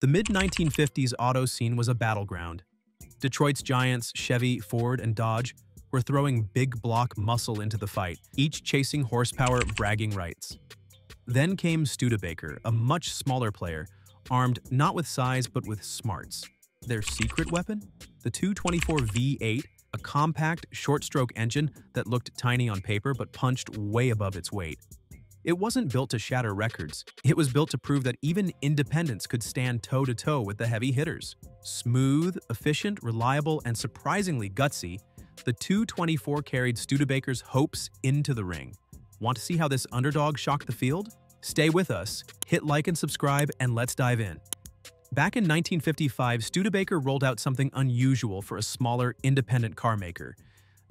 The mid-1950s auto scene was a battleground. Detroit's giants, Chevy, Ford, and Dodge, were throwing big block muscle into the fight, each chasing horsepower bragging rights. Then came Studebaker, a much smaller player, armed not with size but with smarts. Their secret weapon? The 224 V8, a compact, short-stroke engine that looked tiny on paper but punched way above its weight. It wasn't built to shatter records. It was built to prove that even independents could stand toe-to-toe -to -toe with the heavy hitters. Smooth, efficient, reliable, and surprisingly gutsy, the 224 carried Studebaker's hopes into the ring. Want to see how this underdog shocked the field? Stay with us, hit like and subscribe, and let's dive in. Back in 1955, Studebaker rolled out something unusual for a smaller, independent car maker.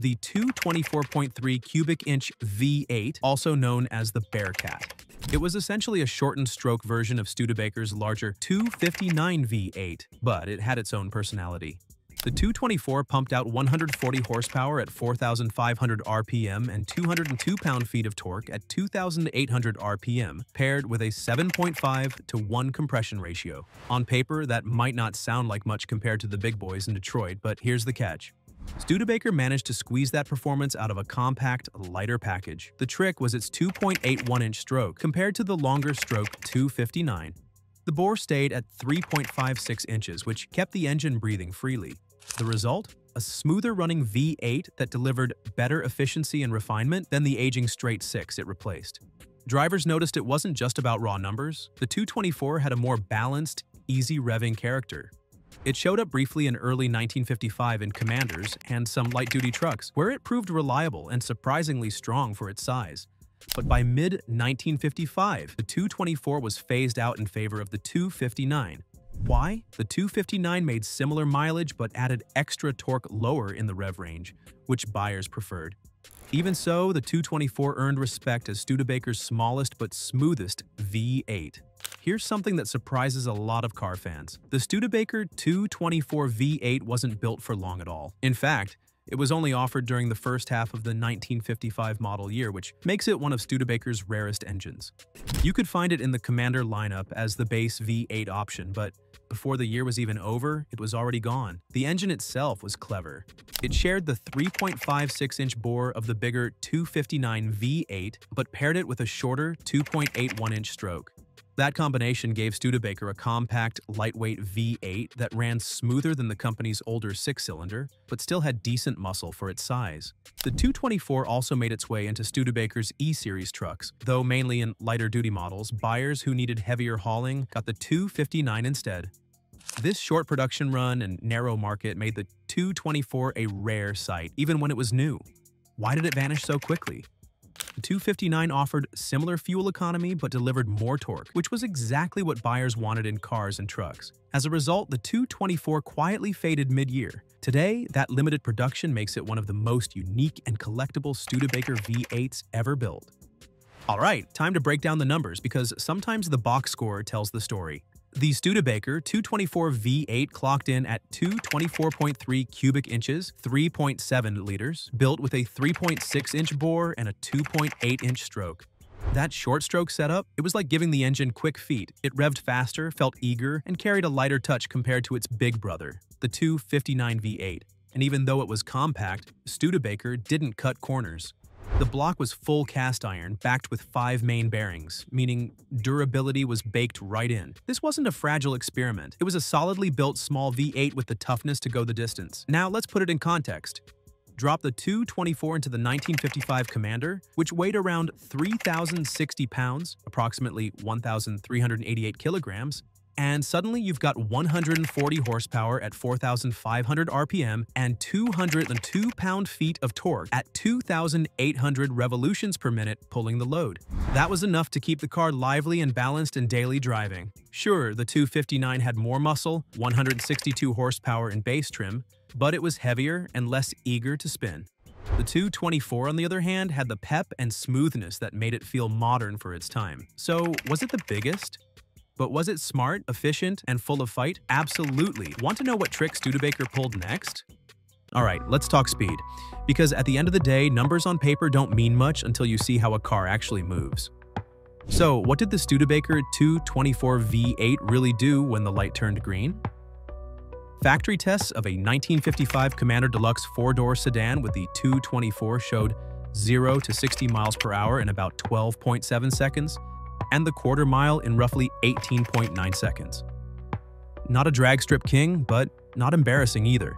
The 224.3 cubic inch V8, also known as the Bearcat. It was essentially a shortened stroke version of Studebaker's larger 259 V8, but it had its own personality. The 224 pumped out 140 horsepower at 4,500 RPM and 202 pound-feet of torque at 2,800 RPM, paired with a 7.5 to 1 compression ratio. On paper, that might not sound like much compared to the big boys in Detroit, but here's the catch. Studebaker managed to squeeze that performance out of a compact, lighter package. The trick was its 2.81-inch stroke compared to the longer stroke 259. The bore stayed at 3.56 inches, which kept the engine breathing freely. The result? A smoother running V8 that delivered better efficiency and refinement than the aging straight 6 it replaced. Drivers noticed it wasn't just about raw numbers. The 224 had a more balanced, easy revving character. It showed up briefly in early 1955 in Commanders and some light-duty trucks, where it proved reliable and surprisingly strong for its size. But by mid-1955, the 224 was phased out in favor of the 259, why? The 259 made similar mileage but added extra torque lower in the rev range, which buyers preferred. Even so, the 224 earned respect as Studebaker's smallest but smoothest V8. Here's something that surprises a lot of car fans. The Studebaker 224 V8 wasn't built for long at all. In fact, it was only offered during the first half of the 1955 model year, which makes it one of Studebaker's rarest engines. You could find it in the Commander lineup as the base V8 option, but before the year was even over, it was already gone. The engine itself was clever. It shared the 3.56-inch bore of the bigger 259 V8, but paired it with a shorter 2.81-inch stroke. That combination gave Studebaker a compact, lightweight V8 that ran smoother than the company's older six-cylinder, but still had decent muscle for its size. The 224 also made its way into Studebaker's E-Series trucks, though mainly in lighter-duty models, buyers who needed heavier hauling got the 259 instead. This short production run and narrow market made the 224 a rare sight, even when it was new. Why did it vanish so quickly? The 259 offered similar fuel economy but delivered more torque, which was exactly what buyers wanted in cars and trucks. As a result, the 224 quietly faded mid-year. Today, that limited production makes it one of the most unique and collectible Studebaker V8s ever built. Alright, time to break down the numbers because sometimes the box score tells the story. The Studebaker 224 V8 clocked in at 224.3 cubic inches, 3.7 liters, built with a 3.6-inch bore and a 2.8-inch stroke. That short stroke setup, it was like giving the engine quick feet. It revved faster, felt eager, and carried a lighter touch compared to its big brother, the 259 V8. And even though it was compact, Studebaker didn't cut corners. The block was full cast iron, backed with five main bearings, meaning durability was baked right in. This wasn't a fragile experiment. It was a solidly built small V8 with the toughness to go the distance. Now let's put it in context. Drop the 224 into the 1955 Commander, which weighed around 3,060 pounds, approximately 1,388 kilograms, and suddenly you've got 140 horsepower at 4,500 RPM and 202 pound-feet of torque at 2,800 revolutions per minute pulling the load. That was enough to keep the car lively and balanced in daily driving. Sure, the 259 had more muscle, 162 horsepower in base trim, but it was heavier and less eager to spin. The 224, on the other hand, had the pep and smoothness that made it feel modern for its time. So, was it the biggest? But was it smart, efficient, and full of fight? Absolutely. Want to know what trick Studebaker pulled next? Alright, let's talk speed. Because at the end of the day, numbers on paper don't mean much until you see how a car actually moves. So, what did the Studebaker 224 V8 really do when the light turned green? Factory tests of a 1955 Commander Deluxe four-door sedan with the 224 showed 0 to 60 miles per hour in about 12.7 seconds, and the quarter mile in roughly 18.9 seconds. Not a drag strip king, but not embarrassing either.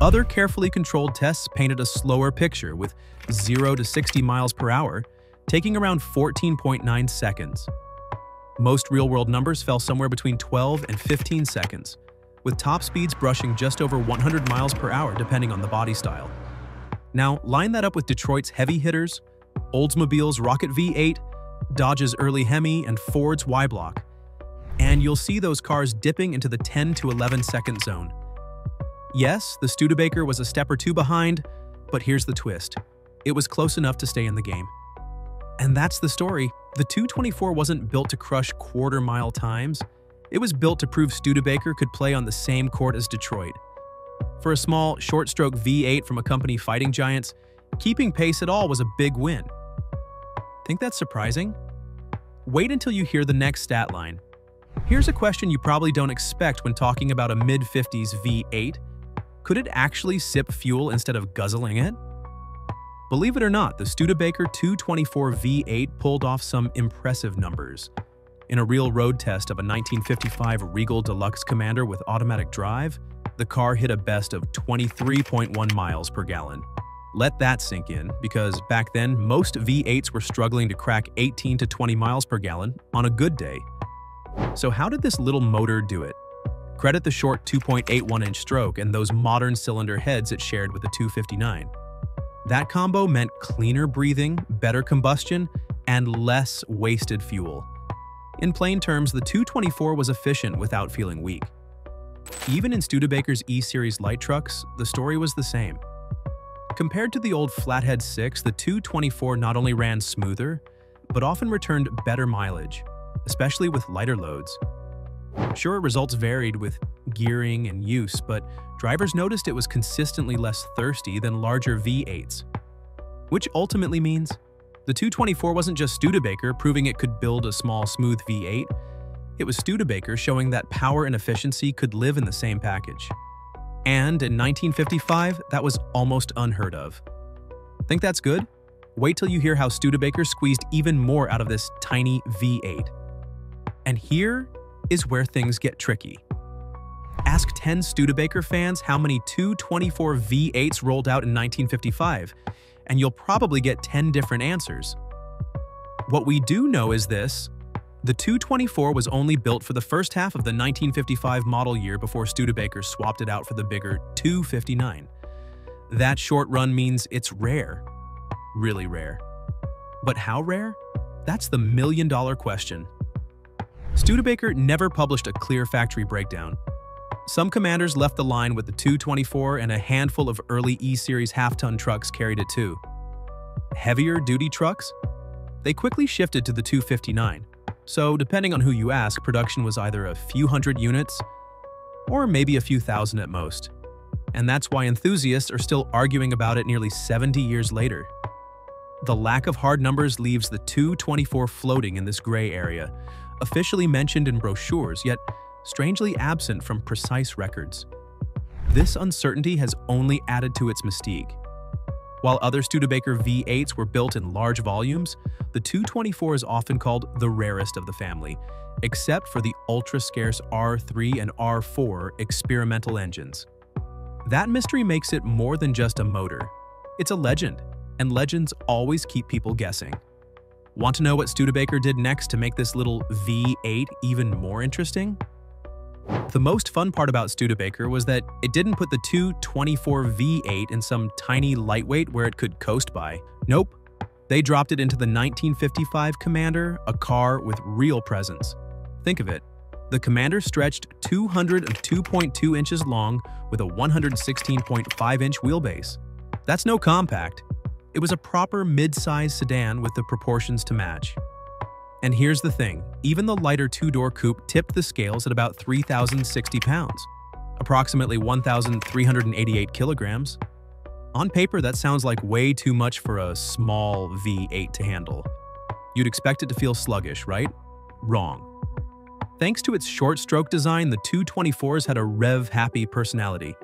Other carefully controlled tests painted a slower picture with 0 to 60 miles per hour, taking around 14.9 seconds. Most real-world numbers fell somewhere between 12 and 15 seconds, with top speeds brushing just over 100 miles per hour depending on the body style. Now, line that up with Detroit's heavy hitters, Oldsmobile's Rocket V8, Dodge's early Hemi, and Ford's Y-Block, and you'll see those cars dipping into the 10 to 11 second zone. Yes, the Studebaker was a step or two behind, but here's the twist. It was close enough to stay in the game. And that's the story. The 224 wasn't built to crush quarter-mile times. It was built to prove Studebaker could play on the same court as Detroit. For a small, short-stroke V8 from a company fighting giants, keeping pace at all was a big win. Think that's surprising? Wait until you hear the next stat line. Here's a question you probably don't expect when talking about a mid-50s V8. Could it actually sip fuel instead of guzzling it? Believe it or not, the Studebaker 224 V8 pulled off some impressive numbers. In a real road test of a 1955 Regal Deluxe Commander with automatic drive, the car hit a best of 23.1 miles per gallon. Let that sink in, because back then, most V8s were struggling to crack 18 to 20 miles per gallon on a good day. So how did this little motor do it? Credit the short 2.81-inch stroke and those modern cylinder heads it shared with the 259. That combo meant cleaner breathing, better combustion, and less wasted fuel. In plain terms, the 224 was efficient without feeling weak. Even in Studebaker's E-Series light trucks, the story was the same. Compared to the old Flathead 6, the 224 not only ran smoother, but often returned better mileage, especially with lighter loads. Sure, results varied with gearing and use, but drivers noticed it was consistently less thirsty than larger V8s. Which ultimately means the 224 wasn't just Studebaker proving it could build a small, smooth V8, it was Studebaker showing that power and efficiency could live in the same package. And in 1955, that was almost unheard of. Think that's good? Wait till you hear how Studebaker squeezed even more out of this tiny V8. And here is where things get tricky. Ask 10 Studebaker fans how many 224 V8s rolled out in 1955, and you'll probably get 10 different answers. What we do know is this, the 224 was only built for the first half of the 1955 model year before Studebaker swapped it out for the bigger 259. That short run means it's rare. Really rare. But how rare? That's the million dollar question. Studebaker never published a clear factory breakdown. Some commanders left the line with the 224 and a handful of early E-Series half-ton trucks carried it too. Heavier duty trucks? They quickly shifted to the 259. So depending on who you ask, production was either a few hundred units or maybe a few thousand at most. And that's why enthusiasts are still arguing about it nearly 70 years later. The lack of hard numbers leaves the 224 floating in this gray area, officially mentioned in brochures, yet strangely absent from precise records. This uncertainty has only added to its mystique. While other Studebaker V8s were built in large volumes, the 224 is often called the rarest of the family, except for the ultra-scarce R3 and R4 experimental engines. That mystery makes it more than just a motor. It's a legend, and legends always keep people guessing. Want to know what Studebaker did next to make this little V8 even more interesting? The most fun part about Studebaker was that it didn't put the 224 V8 in some tiny lightweight where it could coast by. Nope. They dropped it into the 1955 Commander, a car with real presence. Think of it. The Commander stretched 202.2 inches long with a 116.5-inch wheelbase. That's no compact. It was a proper mid-size sedan with the proportions to match. And here's the thing, even the lighter two-door coupe tipped the scales at about 3,060 pounds, approximately 1,388 kilograms. On paper, that sounds like way too much for a small V8 to handle. You'd expect it to feel sluggish, right? Wrong. Thanks to its short stroke design, the 224s had a rev-happy personality.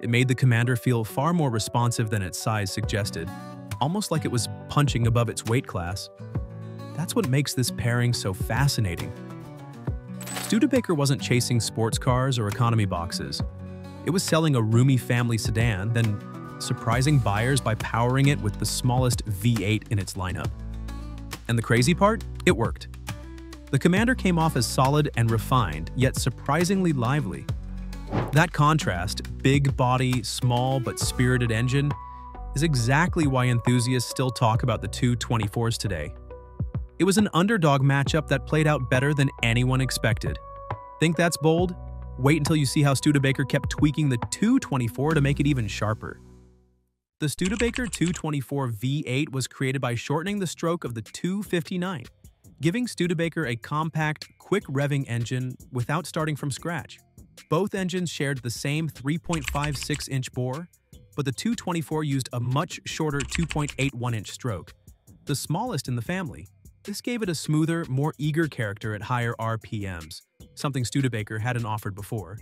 It made the Commander feel far more responsive than its size suggested, almost like it was punching above its weight class. That's what makes this pairing so fascinating. Studebaker wasn't chasing sports cars or economy boxes. It was selling a roomy family sedan, then surprising buyers by powering it with the smallest V8 in its lineup. And the crazy part? It worked. The Commander came off as solid and refined, yet surprisingly lively. That contrast, big body, small but spirited engine, is exactly why enthusiasts still talk about the 224s today. It was an underdog matchup that played out better than anyone expected. Think that's bold? Wait until you see how Studebaker kept tweaking the 224 to make it even sharper. The Studebaker 224 V8 was created by shortening the stroke of the 259, giving Studebaker a compact, quick revving engine without starting from scratch. Both engines shared the same 3.56-inch bore, but the 224 used a much shorter 2.81-inch stroke, the smallest in the family. This gave it a smoother, more eager character at higher RPMs, something Studebaker hadn't offered before.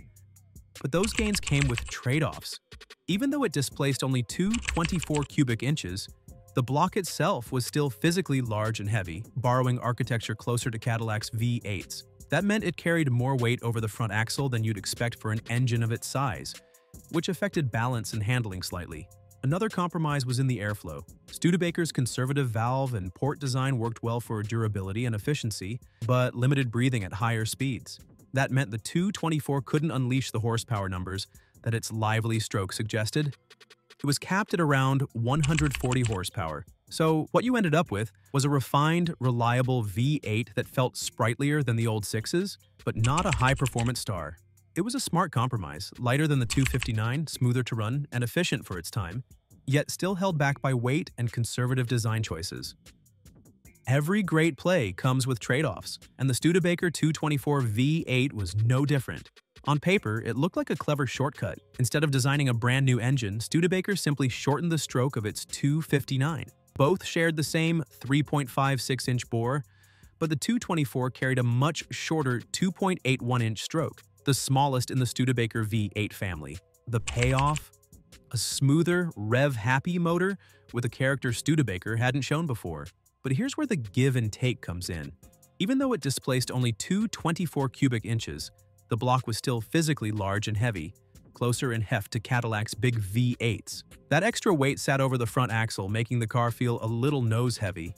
But those gains came with trade-offs. Even though it displaced only two 24 cubic inches, the block itself was still physically large and heavy, borrowing architecture closer to Cadillac's V8s. That meant it carried more weight over the front axle than you'd expect for an engine of its size, which affected balance and handling slightly. Another compromise was in the airflow. Studebaker's conservative valve and port design worked well for durability and efficiency, but limited breathing at higher speeds. That meant the 224 couldn't unleash the horsepower numbers that its lively stroke suggested. It was capped at around 140 horsepower. So what you ended up with was a refined, reliable V8 that felt sprightlier than the old 6s, but not a high-performance star. It was a smart compromise, lighter than the 259, smoother to run, and efficient for its time, yet still held back by weight and conservative design choices. Every great play comes with trade-offs, and the Studebaker 224 V8 was no different. On paper, it looked like a clever shortcut. Instead of designing a brand new engine, Studebaker simply shortened the stroke of its 259. Both shared the same 3.56-inch bore, but the 224 carried a much shorter 2.81-inch stroke the smallest in the Studebaker V8 family. The payoff? A smoother, rev-happy motor with a character Studebaker hadn't shown before. But here's where the give and take comes in. Even though it displaced only two 24 cubic inches, the block was still physically large and heavy, closer in heft to Cadillac's big V8s. That extra weight sat over the front axle, making the car feel a little nose-heavy,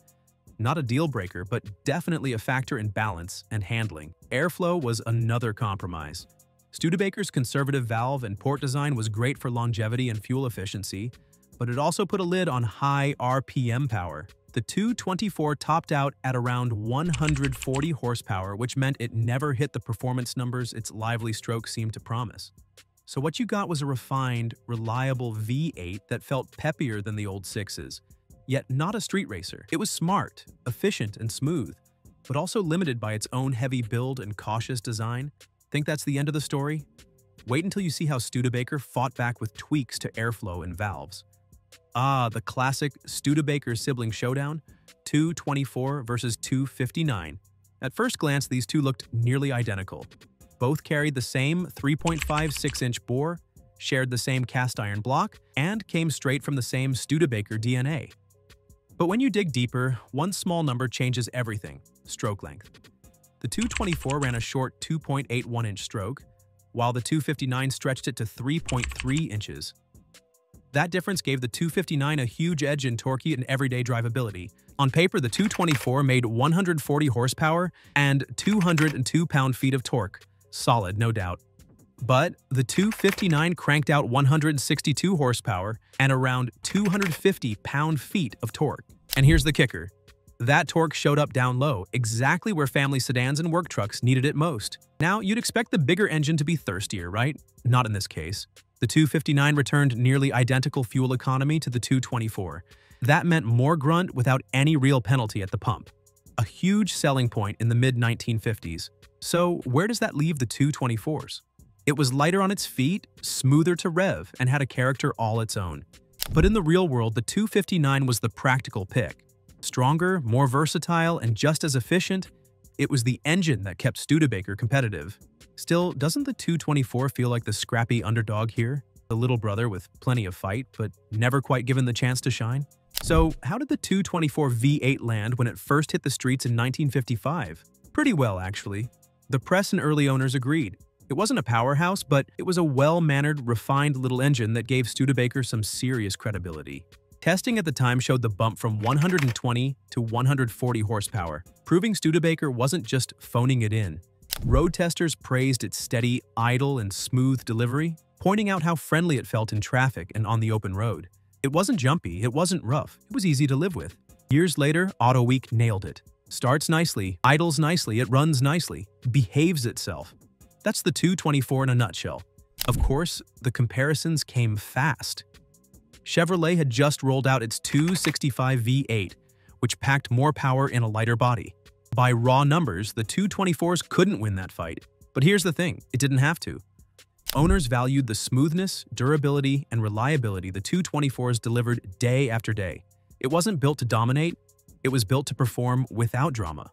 not a deal breaker, but definitely a factor in balance and handling. Airflow was another compromise. Studebaker's conservative valve and port design was great for longevity and fuel efficiency, but it also put a lid on high RPM power. The 224 topped out at around 140 horsepower, which meant it never hit the performance numbers its lively stroke seemed to promise. So what you got was a refined, reliable V8 that felt peppier than the old 6s, yet not a street racer. It was smart, efficient, and smooth, but also limited by its own heavy build and cautious design. Think that's the end of the story? Wait until you see how Studebaker fought back with tweaks to airflow and valves. Ah, the classic Studebaker sibling showdown, 224 versus 259. At first glance, these two looked nearly identical. Both carried the same 3.56-inch bore, shared the same cast iron block, and came straight from the same Studebaker DNA. But when you dig deeper, one small number changes everything, stroke length. The 224 ran a short 2.81-inch stroke, while the 259 stretched it to 3.3 inches. That difference gave the 259 a huge edge in torque and everyday drivability. On paper, the 224 made 140 horsepower and 202 pound-feet of torque. Solid, no doubt. But the 259 cranked out 162 horsepower and around 250 pound-feet of torque. And here's the kicker. That torque showed up down low, exactly where family sedans and work trucks needed it most. Now, you'd expect the bigger engine to be thirstier, right? Not in this case. The 259 returned nearly identical fuel economy to the 224. That meant more grunt without any real penalty at the pump. A huge selling point in the mid-1950s. So where does that leave the 224s? It was lighter on its feet, smoother to rev, and had a character all its own. But in the real world, the 259 was the practical pick. Stronger, more versatile, and just as efficient, it was the engine that kept Studebaker competitive. Still, doesn't the 224 feel like the scrappy underdog here? The little brother with plenty of fight, but never quite given the chance to shine? So, how did the 224 V8 land when it first hit the streets in 1955? Pretty well, actually. The press and early owners agreed. It wasn't a powerhouse, but it was a well-mannered, refined little engine that gave Studebaker some serious credibility. Testing at the time showed the bump from 120 to 140 horsepower, proving Studebaker wasn't just phoning it in. Road testers praised its steady, idle, and smooth delivery, pointing out how friendly it felt in traffic and on the open road. It wasn't jumpy, it wasn't rough, it was easy to live with. Years later, AutoWeek nailed it. Starts nicely, idles nicely, it runs nicely, behaves itself. That's the 224 in a nutshell. Of course, the comparisons came fast. Chevrolet had just rolled out its 265 V8, which packed more power in a lighter body. By raw numbers, the 224s couldn't win that fight. But here's the thing, it didn't have to. Owners valued the smoothness, durability, and reliability the 224s delivered day after day. It wasn't built to dominate, it was built to perform without drama.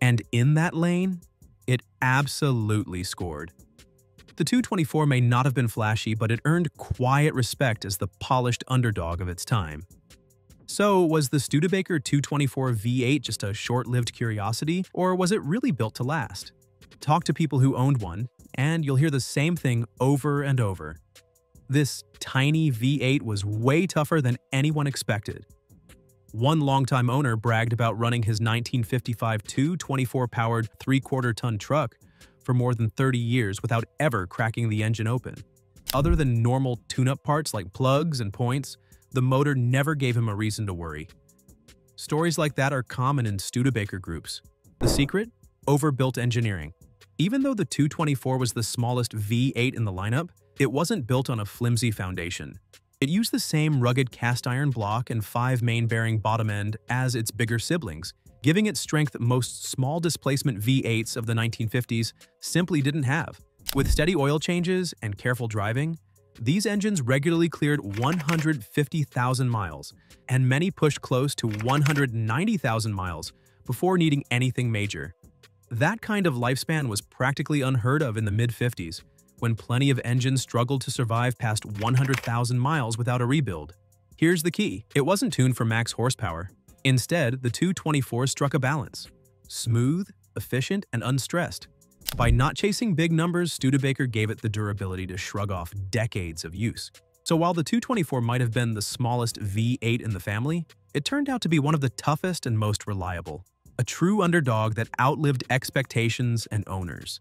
And in that lane, it absolutely scored. The 224 may not have been flashy, but it earned quiet respect as the polished underdog of its time. So, was the Studebaker 224 V8 just a short-lived curiosity, or was it really built to last? Talk to people who owned one, and you'll hear the same thing over and over. This tiny V8 was way tougher than anyone expected. One longtime owner bragged about running his 1955 224-powered three-quarter ton truck for more than 30 years without ever cracking the engine open. Other than normal tune-up parts like plugs and points, the motor never gave him a reason to worry. Stories like that are common in Studebaker groups. The secret? Overbuilt engineering. Even though the 224 was the smallest V8 in the lineup, it wasn't built on a flimsy foundation. It used the same rugged cast iron block and five main bearing bottom end as its bigger siblings, giving it strength most small displacement V8s of the 1950s simply didn't have. With steady oil changes and careful driving, these engines regularly cleared 150,000 miles, and many pushed close to 190,000 miles before needing anything major. That kind of lifespan was practically unheard of in the mid-50s, when plenty of engines struggled to survive past 100,000 miles without a rebuild. Here's the key. It wasn't tuned for max horsepower. Instead, the 224 struck a balance. Smooth, efficient, and unstressed. By not chasing big numbers, Studebaker gave it the durability to shrug off decades of use. So while the 224 might have been the smallest V8 in the family, it turned out to be one of the toughest and most reliable. A true underdog that outlived expectations and owners.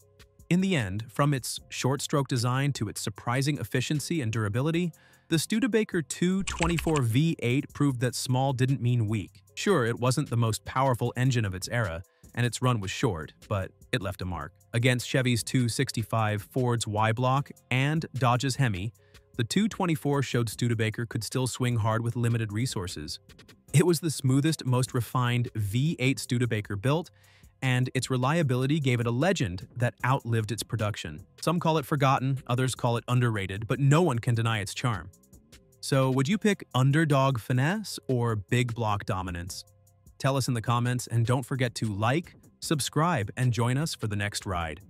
In the end, from its short-stroke design to its surprising efficiency and durability, the Studebaker 224 V8 proved that small didn't mean weak. Sure, it wasn't the most powerful engine of its era, and its run was short, but it left a mark. Against Chevy's 265, Ford's Y-Block, and Dodge's Hemi, the 224 showed Studebaker could still swing hard with limited resources. It was the smoothest, most refined V8 Studebaker built, and its reliability gave it a legend that outlived its production. Some call it forgotten, others call it underrated, but no one can deny its charm. So would you pick underdog finesse or big block dominance? Tell us in the comments and don't forget to like, subscribe, and join us for the next ride.